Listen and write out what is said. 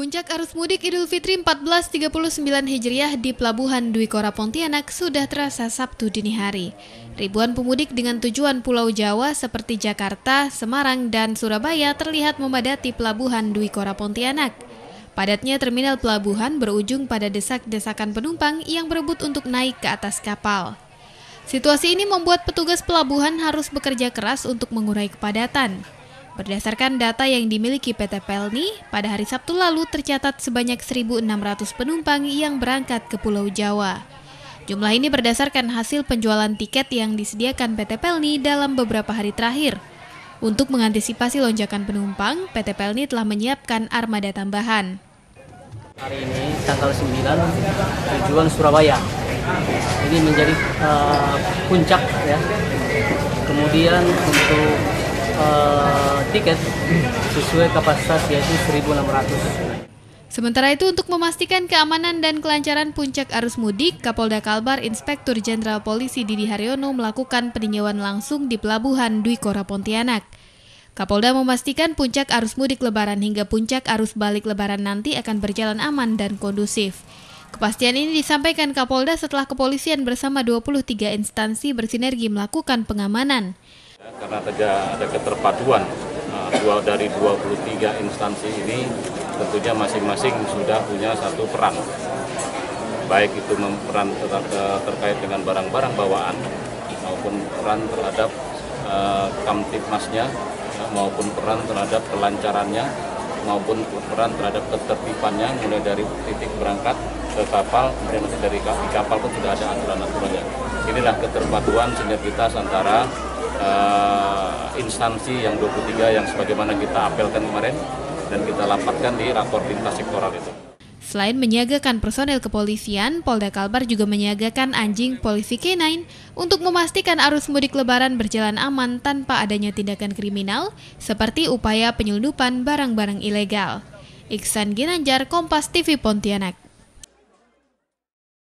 Puncak arus mudik Idul Fitri 1439 Hijriah di Pelabuhan Dwi Kora Pontianak sudah terasa Sabtu dini hari. Ribuan pemudik dengan tujuan Pulau Jawa seperti Jakarta, Semarang, dan Surabaya terlihat memadati Pelabuhan Dwi Kora Pontianak. Padatnya terminal pelabuhan berujung pada desak-desakan penumpang yang berebut untuk naik ke atas kapal. Situasi ini membuat petugas pelabuhan harus bekerja keras untuk mengurai kepadatan. Berdasarkan data yang dimiliki PT Pelni, pada hari Sabtu lalu tercatat sebanyak 1.600 penumpang yang berangkat ke Pulau Jawa. Jumlah ini berdasarkan hasil penjualan tiket yang disediakan PT Pelni dalam beberapa hari terakhir. Untuk mengantisipasi lonjakan penumpang, PT Pelni telah menyiapkan armada tambahan. Hari ini tanggal 9 tujuan Surabaya. Ini menjadi uh, puncak ya. Kemudian untuk uh, tiket sesuai kapasitas yaitu 1.600. Sementara itu untuk memastikan keamanan dan kelancaran puncak arus mudik, Kapolda Kalbar Inspektur Jenderal Polisi Didi Haryono melakukan peninjauan langsung di Pelabuhan Dwi Kora Pontianak. Kapolda memastikan puncak arus mudik lebaran hingga puncak arus balik lebaran nanti akan berjalan aman dan kondusif. Kepastian ini disampaikan Kapolda setelah kepolisian bersama 23 instansi bersinergi melakukan pengamanan karena ada, ada keterpaduan dua dari 23 instansi ini tentunya masing-masing sudah punya satu peran. Baik itu peran ter terkait dengan barang-barang bawaan maupun peran terhadap uh, kamtipmasnya maupun peran terhadap kelancarannya maupun peran terhadap ketertibannya mulai dari titik berangkat ke kapal kemudian nanti dari kapal pun sudah ada aturan-aturannya. Inilah keterpaduan sinergitas antara uh, instansi yang 23 yang sebagaimana kita apelkan kemarin dan kita lapatkan di rapor lintas sektoral itu. Selain menyiagakan personel kepolisian, Polda Kalbar juga menyiagakan anjing polisi K9 untuk memastikan arus mudik lebaran berjalan aman tanpa adanya tindakan kriminal seperti upaya penyelundupan barang-barang ilegal. Iksan Ginanjar, Kompas TV Pontianak.